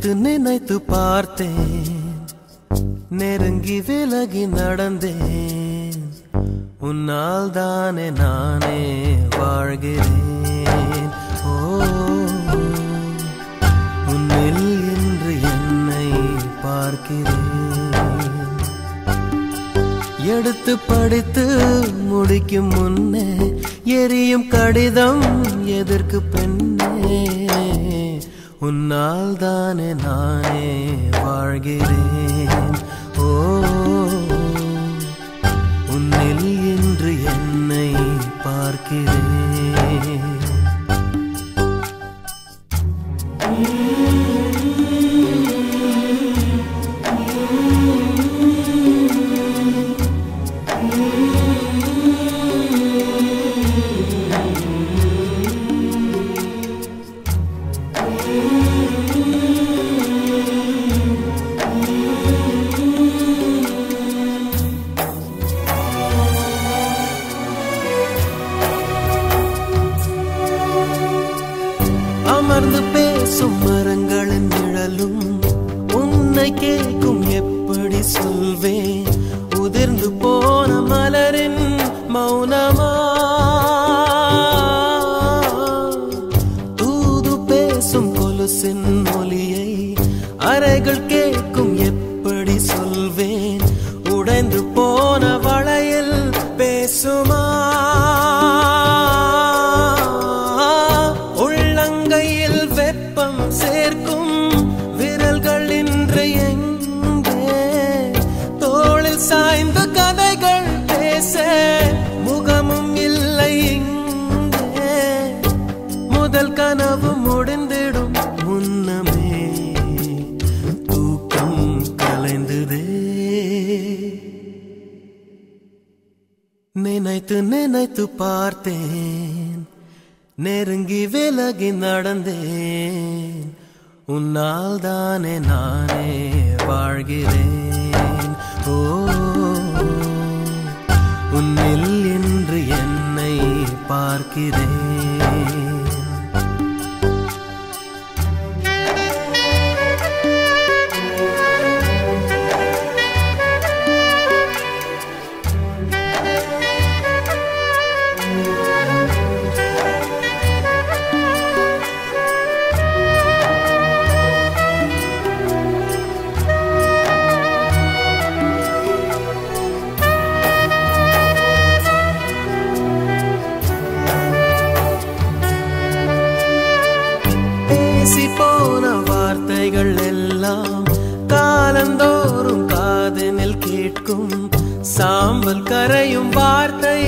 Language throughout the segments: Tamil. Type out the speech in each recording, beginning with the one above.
நினைத்து நினைத்து பார்த்தேன். நெருங்கி விலகி நடந்தேன். உன்னால் தானே நானே வாழ்கிறேன். ஓ உன்னில் என்று என்னை பார்க்கிறேன். எடுத்து படித்து முடிக்கும் முன்னே எரியும் கடிதம் எதற்கு உன்னால் தானே நானே வாழ்கிறேன். ஓ உன்னில் என்று என்னை பார்க்கிறேன். नमा ತೂದು ಪೇಸುಂ ಕೊಲುಸಿನ್ ಮೊಲಿ நினைத்து நினைத்து பார்த்தேன். நெருங்கி விலகி நடந்தேன். உன்னால் தானே நானே வாழ்கிறேன். ஓ உன்னில் என்று என்னை பார்க்கிறேன். சாம்பல் கரையும் வார்த்தை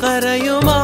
கரையுமா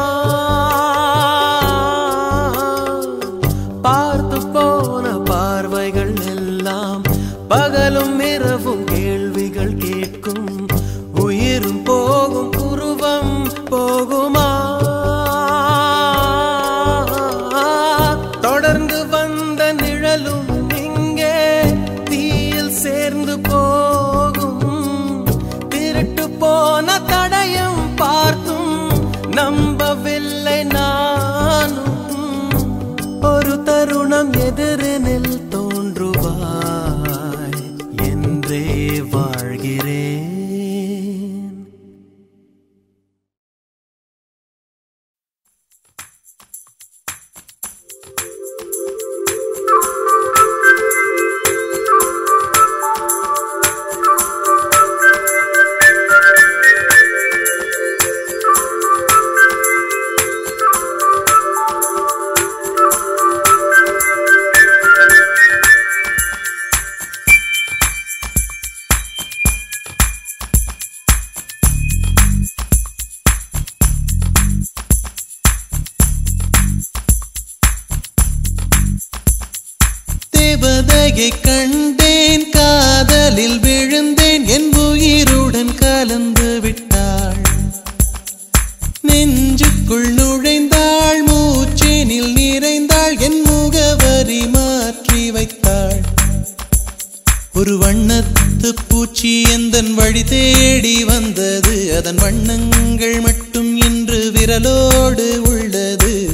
உயிரோடு உள்ளது.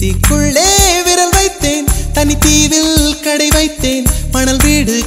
தீக்குள்ளே விரல் வைத்தேன். தனி தீவில் கடை வைத்தேன். மணல் வீடு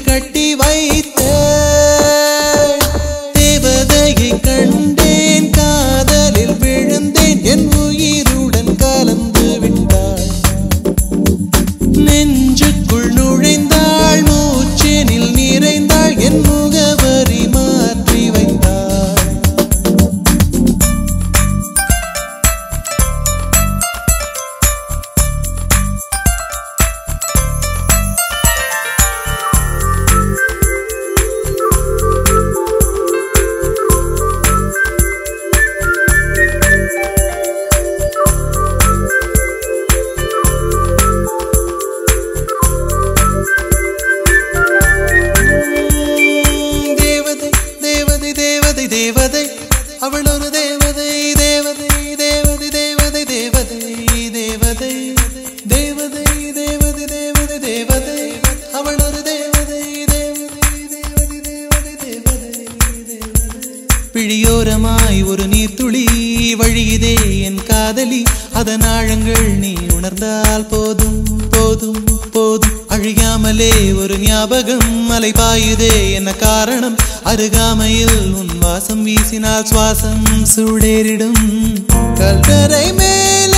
அலை பாயுதே என்ன காரணம்? அருகாமையில் உன் வாசம் வீசினால் சுவாசம் சுடேறிடும். கல்வரை மேல்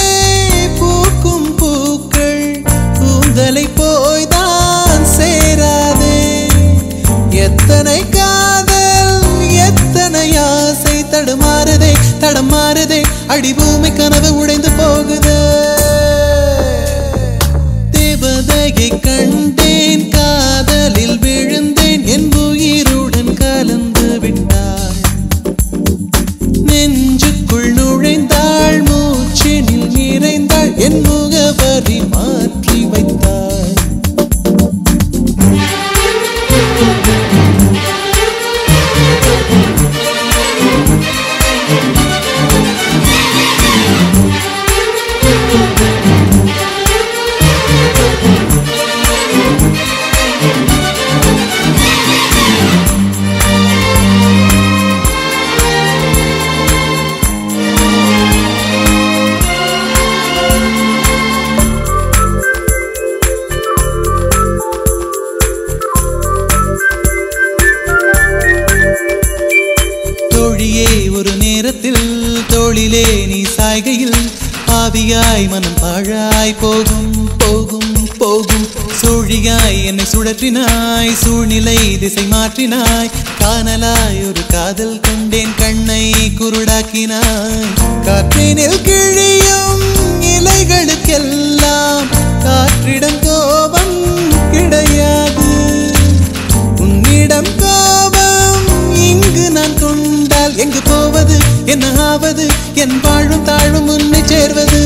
நிலவிலே நீ சாய்கையில் பாவியாய் மனம் பாழாய் போகும் போகும் போகும். சூழியாய் என்னை சுழற்றினாய் சூழ்நிலை திசை மாற்றினாய். காணலாய் ஒரு காதல் கொண்டேன் கண்ணை குருடாக்கினாய். காற்றினில் கிழியும் இலைகளுக்கெல்லாம் காற்றிடம் கோபம் கிடையாது. உன்னிடம் ஏனாவது என் வாழும் தாழும் முன்னே சேர்வது.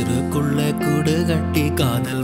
உசுருக்குள்ள குடு கட்டி காதல்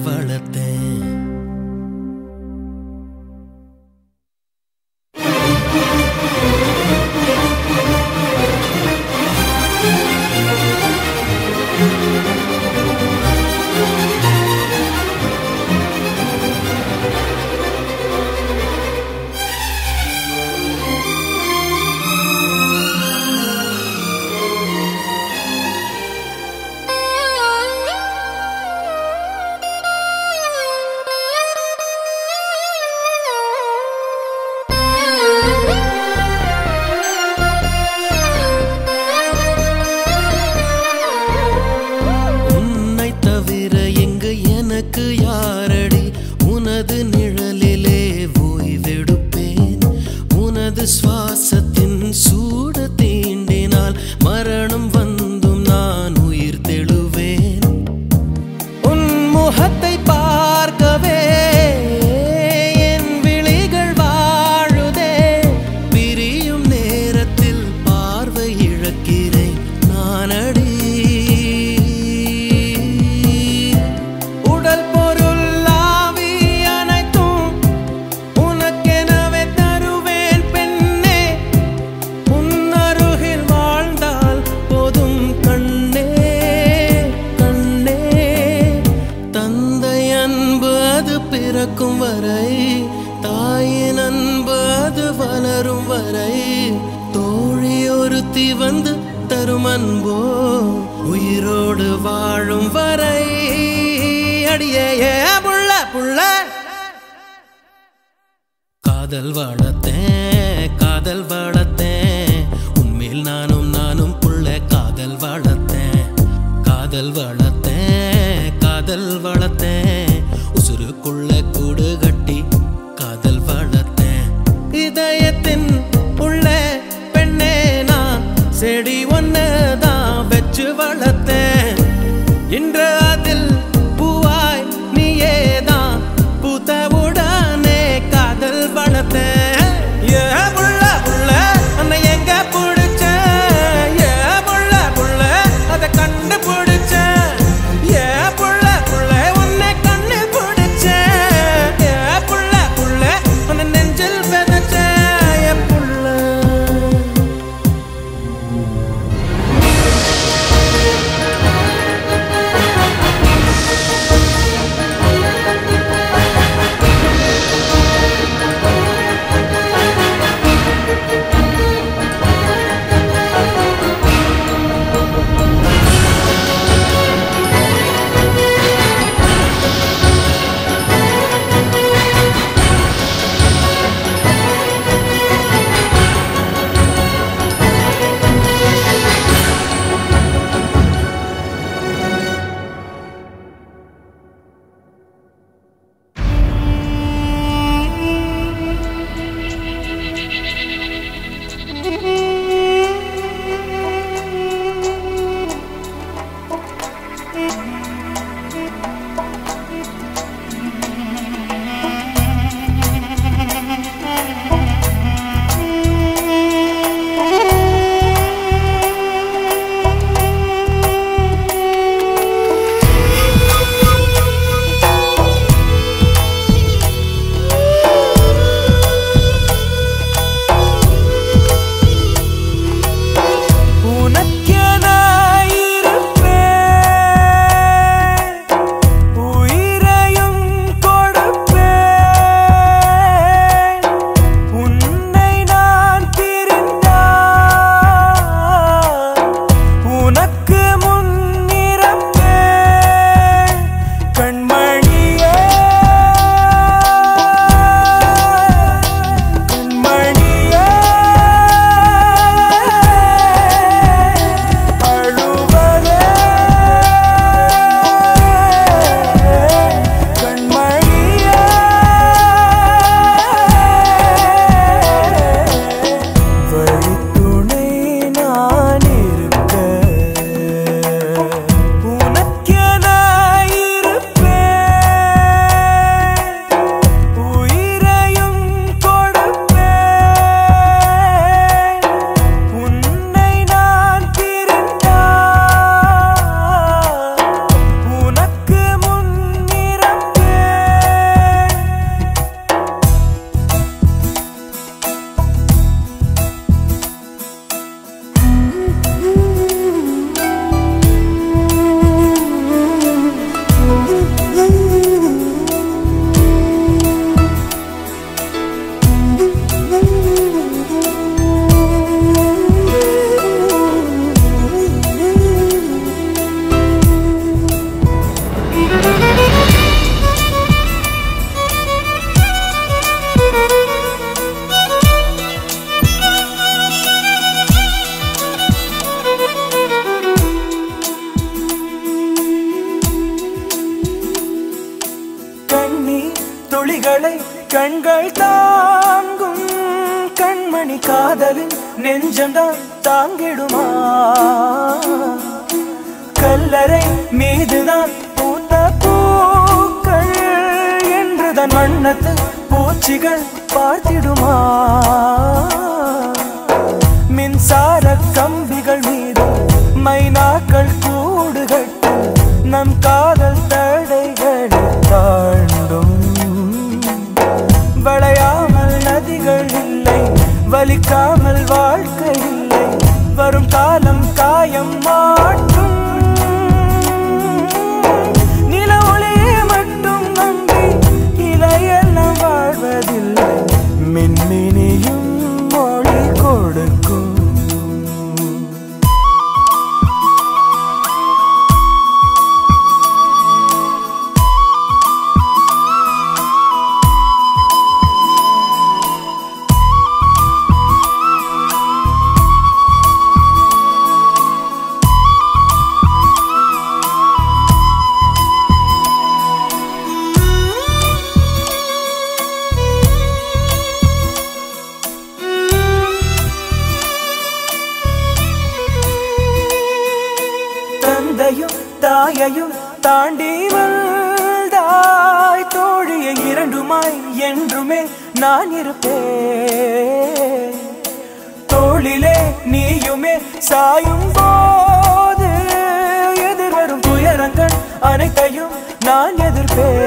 வளர்த்தேன். இன்ற துளிகளை கண்கள் தாங்கும் கண்மணி காதலின் நெஞ்சம்தான் தாங்கிடுமா? கல்லறை மீதுதான் பூத்த பூக்கள் என்றுதான் வண்ணத்து பூச்சிகள் பார்த்திடுமா? மின்சார கம்பிகள் மீது மைனாக்கள் கூடுகட்டு நம் காதல் அனைத்தையும் நான் எதிர்ப்பேன்.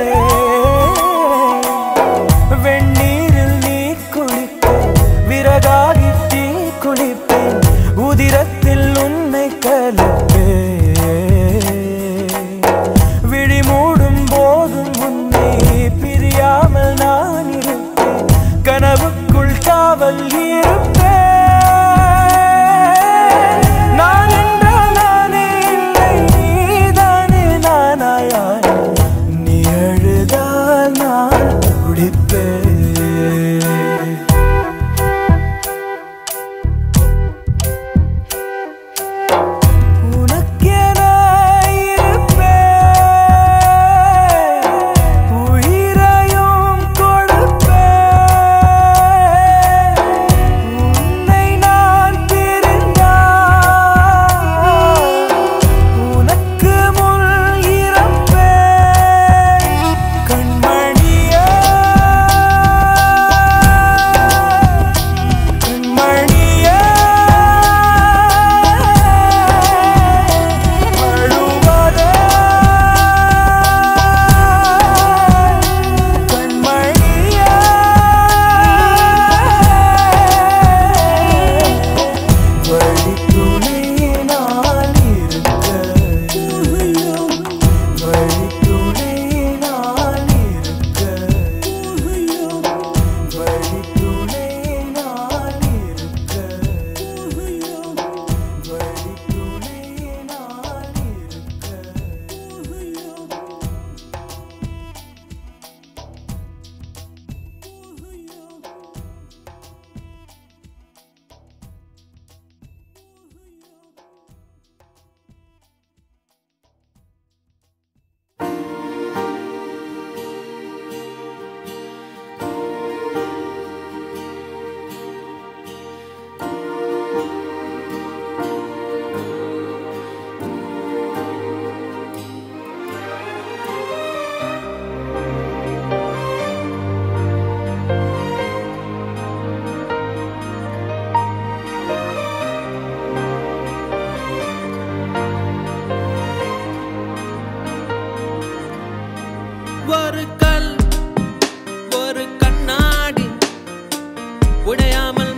Llama